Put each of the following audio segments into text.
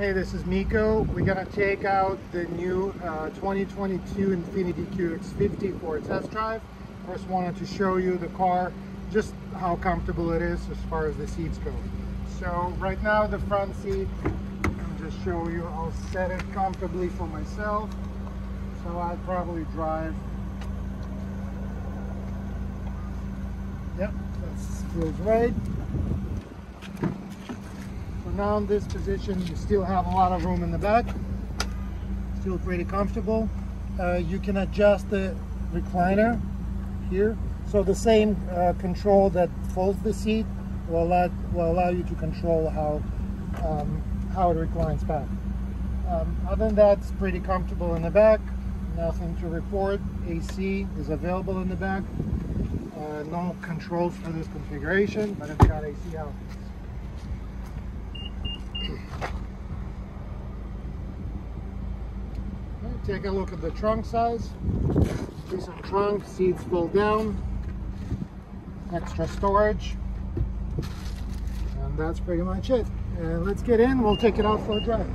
Hey, this is Mico. We're gonna take out the new uh, 2022 Infiniti QX50 for a test drive. First wanted to show you the car, just how comfortable it is as far as the seats go. So right now the front seat, I'll just show you, I'll set it comfortably for myself. So I'll probably drive. Yep, that feels right. In this position, you still have a lot of room in the back. Still pretty comfortable. Uh, you can adjust the recliner here. So the same uh, control that folds the seat will allow, will allow you to control how, um, how it reclines back. Um, other than that, it's pretty comfortable in the back. Nothing to report. AC is available in the back. Uh, no controls for this configuration, but it's got AC out. Take a look at the trunk size. Decent trunk, seats fold down, extra storage, and that's pretty much it. And let's get in, we'll take it out for a drive.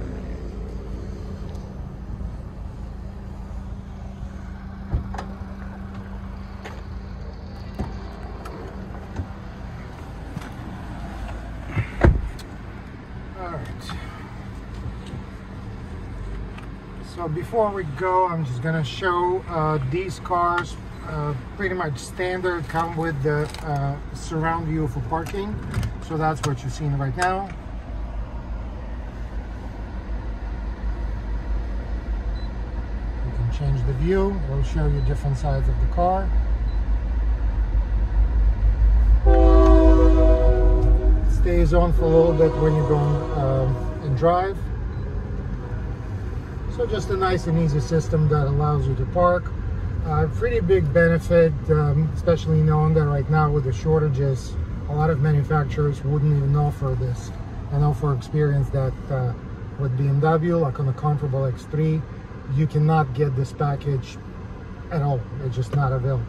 So before we go, I'm just gonna show uh, these cars uh, pretty much standard come with the uh, surround view for parking. So that's what you're seeing right now. You can change the view. It'll show you different sides of the car. Stays on for a little bit when you're going um, and drive. So just a nice and easy system that allows you to park. Uh, pretty big benefit, um, especially knowing that right now with the shortages, a lot of manufacturers wouldn't even offer this. Know for experience that uh, with BMW, like on the comparable X3, you cannot get this package at all. It's just not available.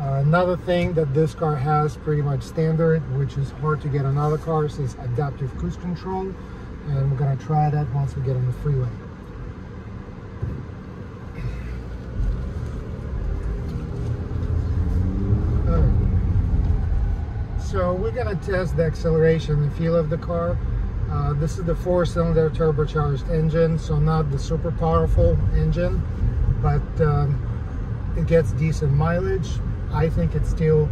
Uh, another thing that this car has pretty much standard, which is hard to get on other cars, is adaptive cruise control. And we're gonna try that once we get on the freeway. We're gonna test the acceleration and feel of the car. Uh, this is the four-cylinder turbocharged engine, so not the super powerful engine, but um, it gets decent mileage. I think it's still,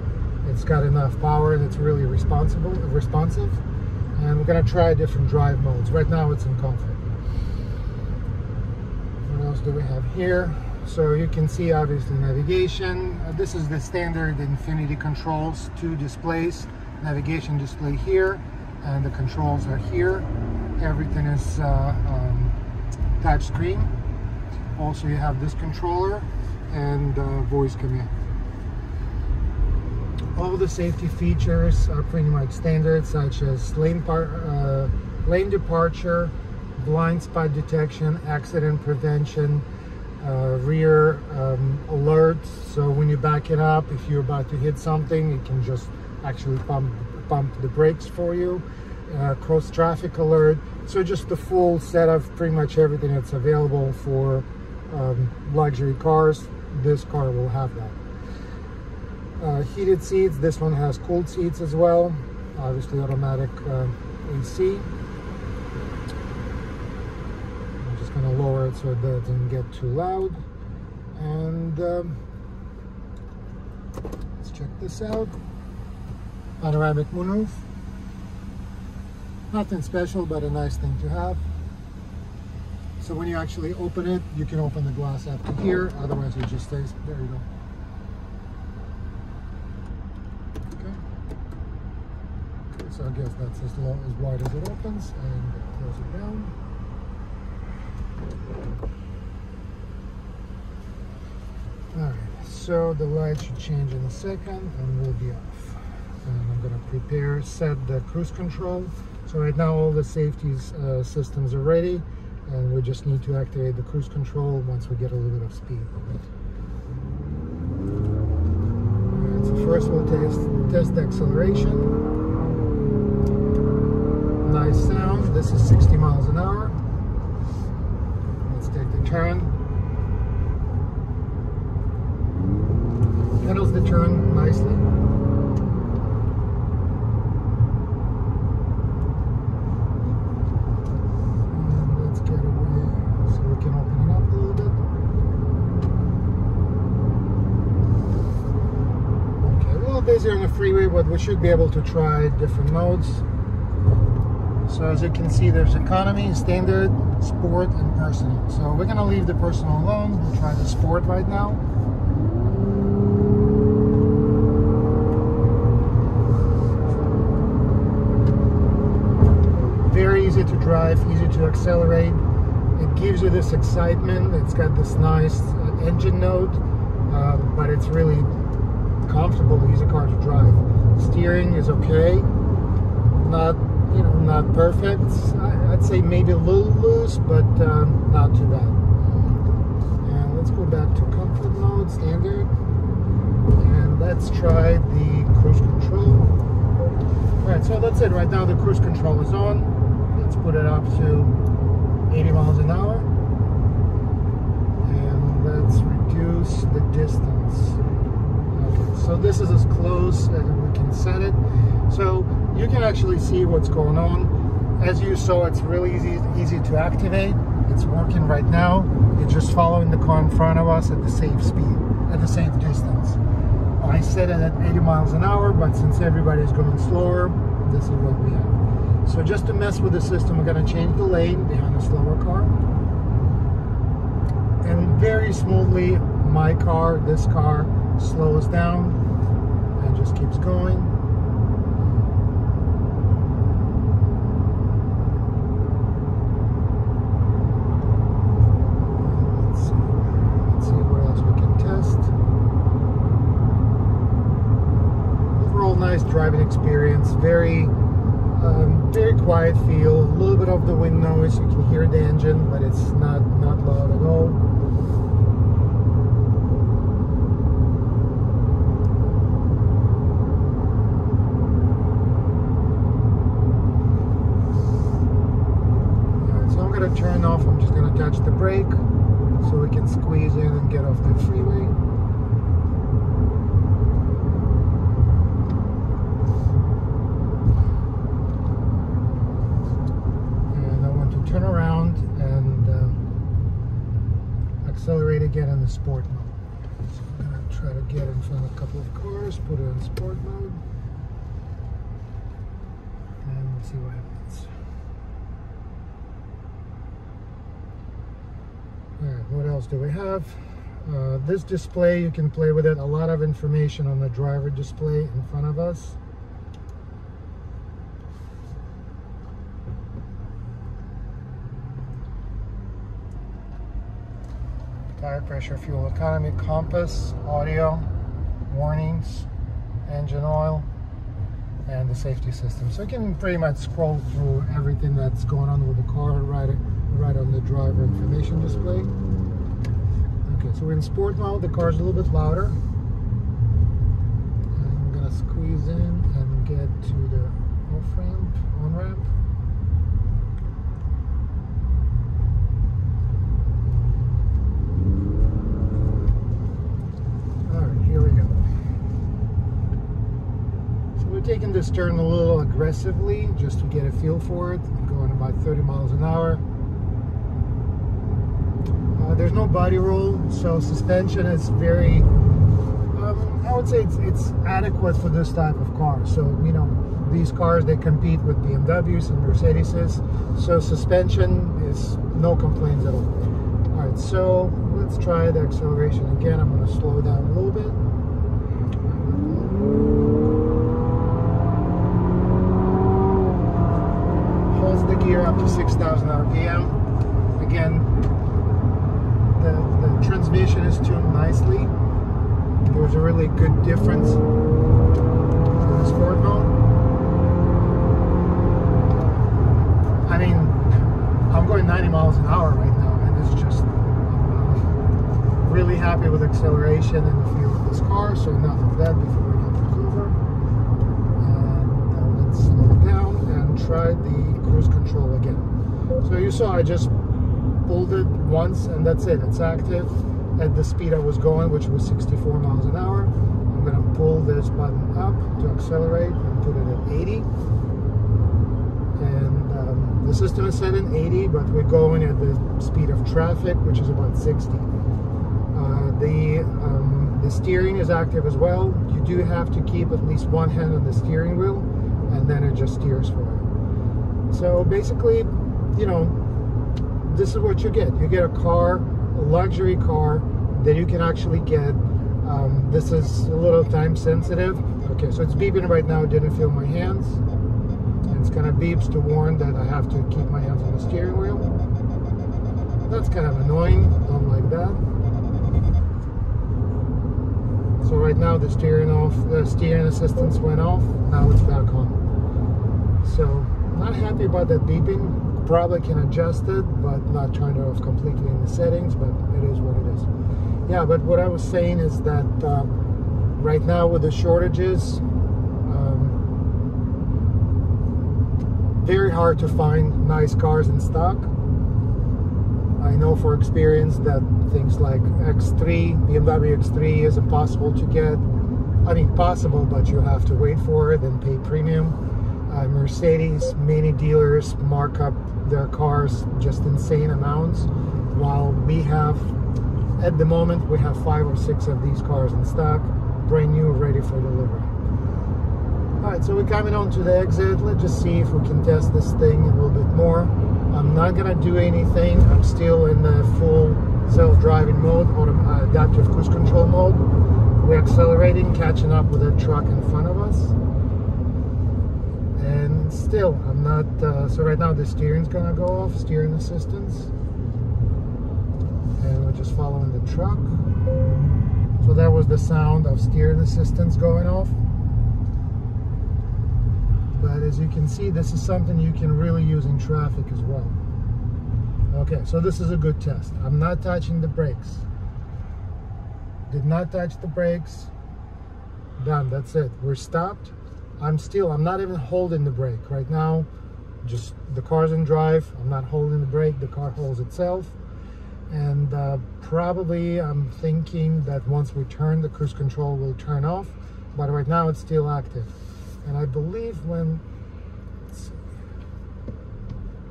it's got enough power and it's really responsible, responsive. And we're gonna try different drive modes. Right now it's in comfort. What else do we have here? So you can see obviously navigation. Uh, this is the standard Infiniti controls, two displays, navigation display here, and the controls are here. Everything is uh, um, touch screen. Also you have this controller and uh, voice command. All the safety features are pretty much standard, such as lane, uh, lane departure, blind spot detection, accident prevention, uh, rear um, alerts. So when you back it up, if you're about to hit something, it can just actually pump, pump the brakes for you. Uh, cross traffic alert. So just the full set of pretty much everything that's available for um, luxury cars. This car will have that. Uh, heated seats. This one has cooled seats as well. Obviously automatic uh, AC. I'm just going to lower it so it doesn't get too loud. And um, let's check this out. Panoramic moonroof. Nothing special, but a nice thing to have. So when you actually open it, you can open the glass up to here. Otherwise, it just stays. There you go. Okay. So I guess that's as long as wide as it opens, and close it down. Alright, so the light should change in a second and we'll be off. And I'm going to prepare, set the cruise control. So right now all the safety uh, systems are ready and we just need to activate the cruise control once we get a little bit of speed. Right, so first we'll test, test the acceleration. Nice sound. This is 60 miles an hour. Let's take the turn. Handles the turn nicely. And let's get away so we can open it up a little bit. Okay, a little busy on the freeway, but we should be able to try different modes. So as you can see, there's economy, standard, sport, and personal. So we're gonna leave the personal alone. We'll try the sport right now. Very easy to drive, easy to accelerate. It gives you this excitement. It's got this nice uh, engine note, uh, but it's really comfortable, easy car to drive. Steering is okay, not you know, not perfect. I'd say maybe a little loose, but um, not too bad. And let's go back to comfort mode, standard. And let's try the cruise control. All right, so that's it. Right now the cruise control is on. Let's put it up to 80 miles an hour. And let's reduce the distance. So this is as close as we can set it. So you can actually see what's going on. As you saw, it's really easy, easy to activate. It's working right now. It's just following the car in front of us at the safe speed, at the safe distance. I set it at 80 miles an hour, but since everybody's going slower, this is what we have. So just to mess with the system, we're going to change the lane behind a slower car. And very smoothly, my car, this car, slows down and just keeps going. Let's see let's see what else we can test. Overall nice driving experience. Very, um, very quiet feel. A little bit of the wind noise. You can hear the engine, but it's not not loud at all. so I'm gonna turn off. Touch the brake so we can squeeze in and get off the freeway. And I want to turn around and uh, accelerate again in the sport mode. So I'm going to try to get in front of a couple of cars, put it in sport mode, and we'll see what happens. Alright, what else do we have? Uh, this display, you can play with it. A lot of information on the driver display in front of us. tire pressure, fuel economy, compass, audio, warnings, engine oil, and the safety system. So you can pretty much scroll through everything that's going on with the car right, right on the driver information display. Okay, so we're in sport mode. The car's a little bit louder. I'm gonna squeeze in and get to the off ramp, on ramp. Alright, here we go. So we're taking this turn a little aggressively just to get a feel for it. I'm going about 30 miles an hour. There's no body roll, so suspension is very, um, I would say it's, it's adequate for this type of car. So, you know, these cars, they compete with BMWs and Mercedeses. So suspension is no complaints at all. All right, so let's try the acceleration again. I'm to slow down a little bit. Holds the gear up to 6,000 RPM. Again, transmission is tuned nicely. There's a really good difference in the sport mode. I mean, I'm going 90 miles an hour right now, and it's just I'm really happy with acceleration and the feel of this car. So enough of that before we get to. And uh, let's slow down and try the cruise control again. So you saw I just pulled it once and that's it. It's active at the speed I was going, which was 64 miles an hour. I'm gonna pull this button up to accelerate and put it at 80. And um, the system is set in 80, but we're going at the speed of traffic, which is about 60. Uh, the um, the steering is active as well. You do have to keep at least one hand on the steering wheel, and then it just steers for you. So basically, you know, this is what you get. You get a car, luxury car that you can actually get. Um, this is a little time sensitive. Okay, so it's beeping right now. Didn't feel my hands. It's kind of beeps to warn that I have to keep my hands on the steering wheel. That's kind of annoying. Don't like that. So right now the steering off, the steering assistance went off. Now it's back on. So not happy about that beeping. Probably can adjust it, but not trying to off completely in the settings. But it is what it is. Yeah, but what I was saying is that uh, right now with the shortages, um, very hard to find nice cars in stock. I know for experience that things like X3, BMW X3 is impossible to get. I mean, possible, but you have to wait for it and pay premium. Uh, Mercedes, many dealers mark up their cars just insane amounts, while we have, at the moment, we have five or six of these cars in stock, brand new, ready for delivery. All right, so we're coming on to the exit. Let's just see if we can test this thing a little bit more. I'm not gonna do anything. I'm still in the full self-driving mode, or uh, adaptive cruise control mode. We're accelerating, catching up with a truck in front of us. Still, I'm not, uh, so right now the steering's gonna go off, steering assistance. And we're just following the truck. So that was the sound of steering assistance going off. But as you can see, this is something you can really use in traffic as well. Okay, so this is a good test. I'm not touching the brakes. Did not touch the brakes. Done, that's it. We're stopped. I'm still, I'm not even holding the brake. Right now, just the car's in drive. I'm not holding the brake. The car holds itself. And uh, probably I'm thinking that once we turn, the cruise control will turn off. But right now it's still active. And I believe when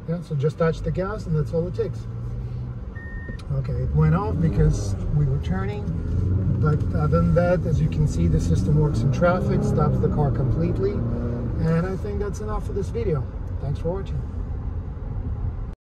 yeah, so just touch the gas and that's all it takes. Okay, it went off because we were turning. But other than that, as you can see, the system works in traffic, stops the car completely. And I think that's enough for this video. Thanks for watching.